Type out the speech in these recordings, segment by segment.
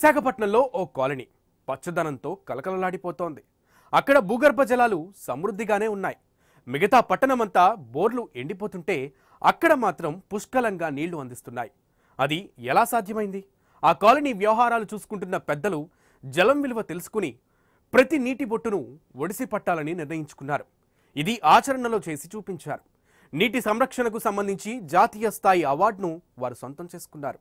విశాఖపట్నంలో ఓ కాలనీ పచ్చదనంతో కలకలలాడిపోతోంది. అక్కడ భూగర్భ జలాలు సమృద్ధిగానే ఉన్నాయి. మిగతా పట్టణమంతా బోర్లు ఎండిపోతుంటే అక్కడ మాత్రం పుష్కలంగా నీళ్ళు అందిస్తున్నాయి. అది ఎలా సాధ్యమైంది? ఆ కాలనీ వ్యవహారాలు చూసుకుంటున్న పెద్దలు జలం విలువ తెలుసుకుని ప్రతి నీటి బొట్టును ఒడిసి పట్టాలని నిర్ణయించుకున్నారు. ఇది ఆచరణలో చేసి చూపించారు. నీటి సంరక్షణకు సంబంధించి జాతీయ స్థాయి అవార్డును వారు సొంతం చేసుకున్నారు.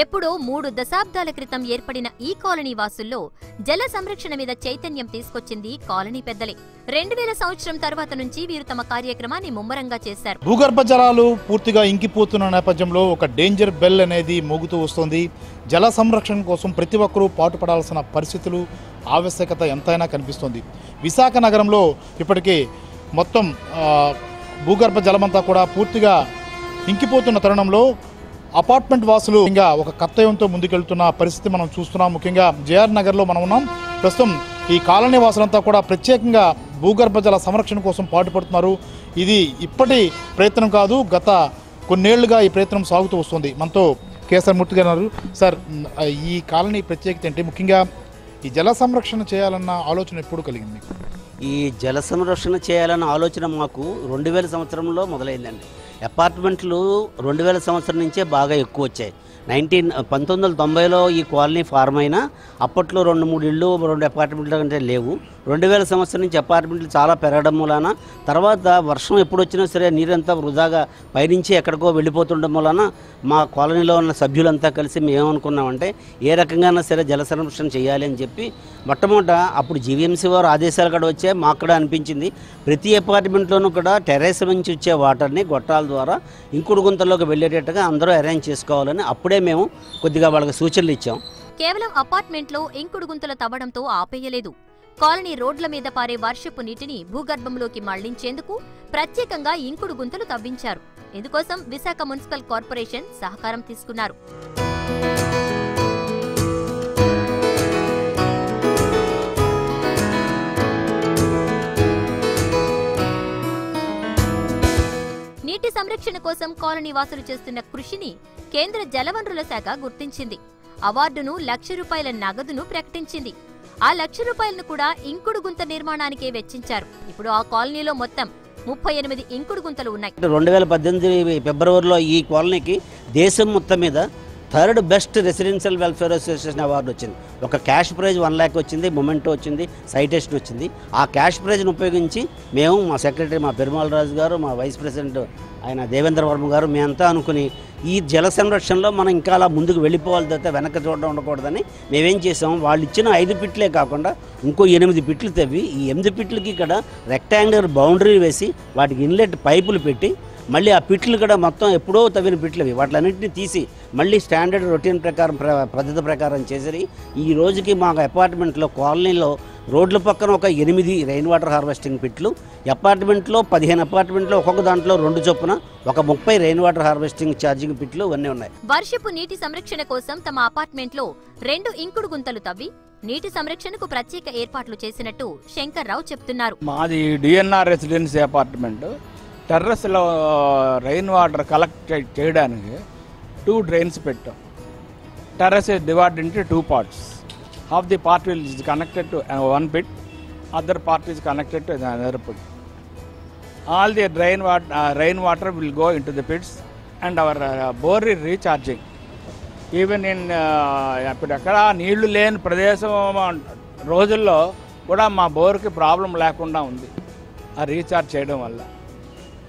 ఎప్పుడో మూడు దశాబ్దాల క్రితం ఏర్పడిన ఈ కాలనీ వాసుల్లో జల సంరక్షణ మీద చైతన్యం తీసుకొచ్చింది కాలనీ పెద్దలే. రెండు వేల సంవత్సరం తర్వాత నుంచి వీరు తమ కార్యక్రమాన్ని ముమ్మరంగా చేశారు. భూగర్భ జలాలు పూర్తిగా ఇంకిపోతున్న నేపథ్యంలో ఒక డేంజర్ బెల్ అనేది మోగుతూ వస్తుంది. జల సంరక్షణ కోసం ప్రతి ఒక్కరూ పాటుపడాల్సిన పరిస్థితులు ఆవశ్యకత ఎంతైనా కనిపిస్తుంది. విశాఖ నగరంలో ఇప్పటికే మొత్తం భూగర్భ జలమంతా కూడా పూర్తిగా ఇంకిపోతున్న తరుణంలో అపార్ట్మెంట్ వాసులు ఇంకా ఒక కర్తవ్యంతో ముందుకెళ్తున్న పరిస్థితి మనం చూస్తున్నాం. ముఖ్యంగా జేఆర్ నగర్లో మనం ఉన్నాం. ప్రస్తుతం ఈ కాలనీ వాసులంతా కూడా ప్రత్యేకంగా భూగర్భ జల సంరక్షణ కోసం పాటుపడుతున్నారు. ఇది ఇప్పటి ప్రయత్నం కాదు గత కొన్నేళ్ళుగా ఈ ప్రయత్నం సాగుతూ వస్తుంది. మనతో కేసీఆర్ మూర్తి గారు సార్ ఈ కాలనీ ప్రత్యేకత ఏంటి? ముఖ్యంగా ఈ జల సంరక్షణ చేయాలన్న ఆలోచన ఎప్పుడు కలిగింది ఈ జల సంరక్షణ చేయాలన్న ఆలోచన మాకు రెండు వేల సంవత్సరంలో మొదలైందండి. అపార్ట్మెంట్లు రెండు వేల సంవత్సరం నుంచే బాగా ఎక్కువ వచ్చాయి. నైన్టీన్ పంతొమ్మిది వందల తొంభైలో ఈ కాలనీ ఫార్మ్ అయినా అప్పట్లో రెండు మూడు ఇళ్ళు రెండు అపార్ట్మెంట్లు అంటే లేవు. రెండు వేల సంవత్సరం నుంచి అపార్ట్మెంట్లు చాలా పెరగడం వలన తర్వాత వర్షం ఎప్పుడు వచ్చినా సరే నీరంతా వృధాగా పైనుంచి ఎక్కడికో వెళ్ళిపోతుండడం వలన మా కాలనీలో ఉన్న సభ్యులంతా కలిసి మేమేమనుకున్నామంటే ఏ రకంగానైనా సరే జల సంరక్షణ చేయాలి అని చెప్పి మొట్టమొదట అప్పుడు జీవీఎంసీ వారు ఆదేశాలు కూడా వచ్చాయి. మాకు కూడా అనిపించింది. ప్రతి అపార్ట్మెంట్లోనూ కూడా టెర్రస్ నుంచి వచ్చే వాటర్ని గొట్టాల ద్వారా ఇంకుడు గుంతల్లోకి వెళ్ళేటట్టుగా అందరూ అరేంజ్ చేసుకోవాలని అప్పుడే మేము కొద్దిగా వాళ్ళకి సూచనలు ఇచ్చాం. కేవలం అపార్ట్మెంట్లో ఇంకుడు గుంతలు తవ్వడంతో ఆపేయలేదు. కాలనీ రోడ్ల మీద పారే వర్షపు నీటిని భూగర్భంలోకి మళ్ళించేందుకు ప్రత్యేకంగా ఇంకుడు గుంతలు తవ్వించారు. ఇందుకోసం విశాఖ మున్సిపల్ కార్పొరేషన్ సహకారం తీసుకున్నారు. నీటి సంరక్షణ కోసం కాలనీ వాసులు చేస్తున్న కృషిని కేంద్ర జలవనరుల శాఖ గుర్తించింది. అవార్డును లక్ష రూపాయల నగదును ప్రకటించింది. ఆ లక్ష రూపాయలను కూడా ఇంకుడు గుంత నిర్మాణానికే వెచ్చించారు. ఇప్పుడు ఆ కాలనీలో మొత్తం ముప్పై ఎనిమిది ఇంకుడు గుంతలు ఉన్నాయి. రెండు వేల పద్దెనిమిది ఫిబ్రవరిలో ఈ కాలనీకి దేశం మొత్తం మీద third best residential welfare association award వచ్చింది. ఒక క్యాష్ ప్రైజ్ వన్ ల్యాక్ వచ్చింది మొమెంటో వచ్చింది సైటేషన్ వచ్చింది. ఆ క్యాష్ ప్రైజ్ను ఉపయోగించి మేము మా సెక్రటరీ మా పెరుమాల్ రాజు గారు మా వైస్ ప్రెసిడెంట్ ఆయన దేవేంద్ర వర్మ గారు మేమంతా అనుకుని ఈ జల సంరక్షణలో మనం ఇంకా అలా ముందుకు వెళ్ళిపోవాలి తప్పితే వెనక్కి చూడడం ఉండకూడదని మేమేం చేసాం? వాళ్ళు ఇచ్చిన ఐదు పిట్లే కాకుండా ఇంకో ఎనిమిది పిట్లు తవ్వి ఈ ఎనిమిది పిట్లకి ఇక్కడ రెక్టాంగులర్ బౌండరీ వేసి వాటికి ఇన్లెట్ పైపులు పెట్టి మళ్ళీ ఆ పిట్లు కూడా మొత్తం ఎప్పుడో తవ్విన పిట్లు అవి. వాటిలన్నింటినీ తీసి మళ్ళీ స్టాండర్డ్ రొటీన్ ప్రకారం ప్ర పద్ధతి ప్రకారం చేసి ఈ రోజుకి మా అపార్ట్మెంట్లో కాలనీలో రోడ్ల పక్కన ఒక ఎనిమిది రెయిన్ వాటర్ హార్వెస్టింగ్ పిట్లు అపార్ట్మెంట్లో పదిహేను అపార్ట్మెంట్లో ఒక్కొక్క దాంట్లో రెండు చొప్పున ఒక ముప్పై రెయిన్ వాటర్ హార్వెస్టింగ్ ఛార్జింగ్ పిట్లు ఇవన్నీ ఉన్నాయి. వర్షపు నీటి సంరక్షణ కోసం తమ అపార్ట్మెంట్లో రెండు ఇంకుడు గుంతలు తవ్వి నీటి సంరక్షణకు ప్రత్యేక ఏర్పాట్లు చేసినట్టు శంకర్రావు చెప్తున్నారు. మాది డిఎన్ఆర్ రెసిడెన్సీ అపార్ట్మెంట్ టెర్రస్లో రెయిన్ వాటర్ కలెక్ట్ చేయడానికి టూ డ్రైన్స్ పెట్టాం. Terrace divide into two parts half the part will is connected to one pit other part is connected to another pit all the drain water rain water will go into the pits and our bore ఈ recharging even in ఇప్పుడు ఎక్కడ నీళ్ళు లేని ప్రదేశం రోజుల్లో కూడా మా బోర్కి problem లేకుండా ఉంది. ఆ రీఛార్జ్ చేయడం వల్ల.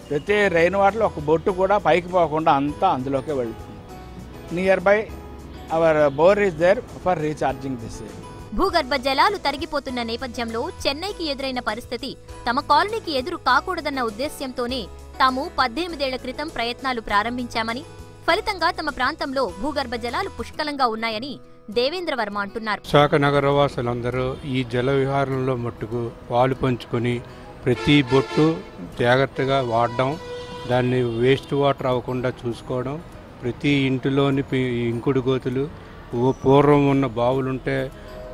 ప్రతి రెయిన్ వాటర్లో ఒక బొట్టు కూడా పైకి పోకుండా అంతా అందులోకే వెళ్తుంది. Nearby our bore is there for recharging this భూగర్భ జలాలు తరిగిపోతున్న నేపథ్యంలో చెన్నైకి ఎదురైన పరిస్థితి తమ కాలనీకి ఎదురు కాకూడదన్న ఉద్దేశ్యంతోనే తాము పద్దెనిమిదేళ్ళ క్రితం ప్రయత్నాలు ప్రారంభించామని ఫలితంగా తమ ప్రాంతంలో భూగర్భ జలాలు పుష్కలంగా ఉన్నాయని దేవేంద్ర వర్మ అంటున్నారు. విశాఖ నగరవాసులందరూ ఈ జల విహారంలో మట్టుకు పాలు పంచుకొని ప్రతి బొట్టు జాగ్రత్తగా వాడడం దాన్ని వేస్ట్ వాటర్ అవ్వకుండా చూసుకోవడం ప్రతి ఇంటిలోని ఇంకుడు గోతులు ఓ- పూర్వం ఉన్న బావులుంటే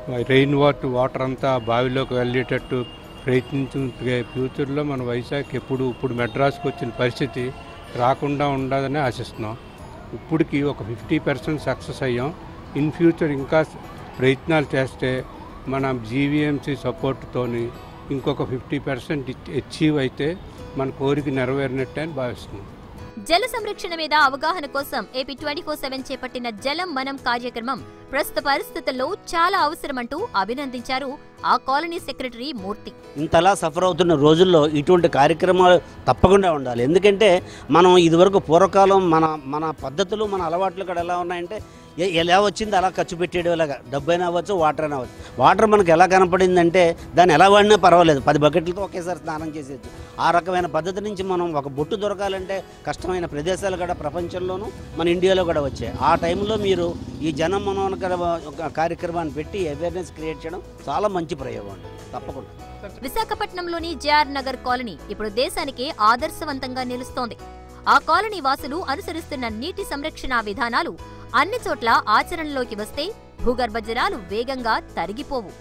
రెయిన్ వాటర్ వాటర్ అంతా బావిలోకి వెళ్ళేటట్టు ప్రయత్నించే ఫ్యూచర్లో మన వైజాగ్ ఎప్పుడు ఇప్పుడు మెడ్రాస్కి వచ్చిన పరిస్థితి రాకుండా ఉండదని ఆశిస్తున్నాం. ఇప్పటికి ఒక ఫిఫ్టీ పర్సెంట్ సక్సెస్ అయ్యాం. ఇన్ ఫ్యూచర్ ఇంకా ప్రయత్నాలు చేస్తే మన జీవీఎంసీ సపోర్ట్తోని ఇంకొక ఫిఫ్టీ పర్సెంట్ అచీవ్ అయితే మన కోరిక నెరవేరినట్టే అని భావిస్తున్నాం. జల సంరక్షణ మీద అవగాహన కోసం ఏపీ ట్వంటీ ఫోర్ సెవెన్ చేపట్టిన జలం మనం కార్యక్రమం ప్రస్తుత పరిస్థితుల్లో చాలా అవసరమంటూ అభినందించారు ఆ కాలనీ సెక్రటరీ మూర్తి. ఇంతలా సఫర్ అవుతున్న రోజుల్లో ఇటువంటి కార్యక్రమాలు తప్పకుండా ఉండాలి. ఎందుకంటే మనం ఇదివరకు పూర్వకాలం మన మన పద్ధతులు మన అలవాట్లు కూడా ఎలా ఉన్నాయంటే ఎలా వచ్చింది అలా ఖర్చు పెట్టేయడంలాగా డబ్బు అయినా అవ్వచ్చు వాటర్ అయినా అవ్వచ్చు. వాటర్ మనకు ఎలా కనపడిందంటే దాన్ని ఎలా వాడినా పర్వాలేదు. పది బకెట్లతో ఒకేసారి స్నానం చేసేది ఆ రకమైన పద్ధతి నుంచి మనం ఒక బొట్టు దొరకాలంటే కష్టమైన ప్రదేశాలు కూడా ప్రపంచంలోనూ మన ఇండియాలో కూడా వచ్చాయి. ఆ టైంలో మీరు ఈ జనం మనోనకర ఒక కార్యక్రమాన్ని పెట్టి అవేర్నెస్ క్రియేట్ చేయడం చాలా మంచి ప్రయోగం అండి. తప్పకుండా. విశాఖపట్నంలోని జేఆర్ నగర్ కాలనీ ఇప్పుడు దేశానికి ఆదర్శవంతంగా నిలుస్తోంది. ఆ కాలనీ వాసులు అనుసరిస్తున్న నీటి సంరక్షణ విధానాలు అన్ని చోట్ల ఆచరణలోకి వస్తే భూగర్భ జలాలు వేగంగా తరిగిపోవు.